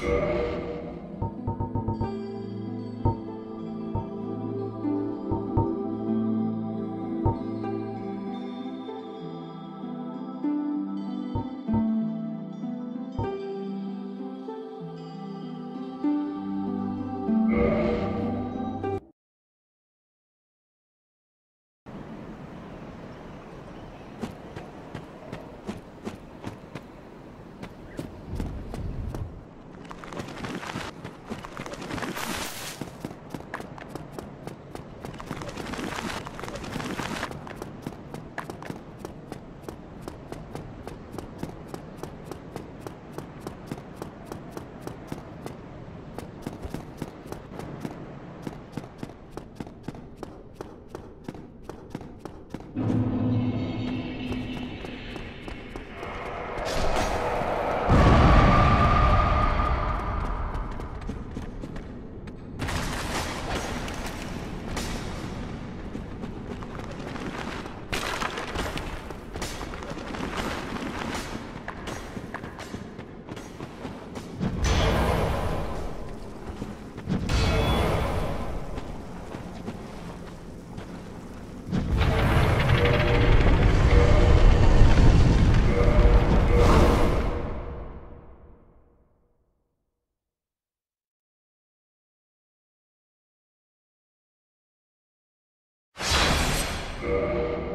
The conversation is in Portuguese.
Yeah. Yeah.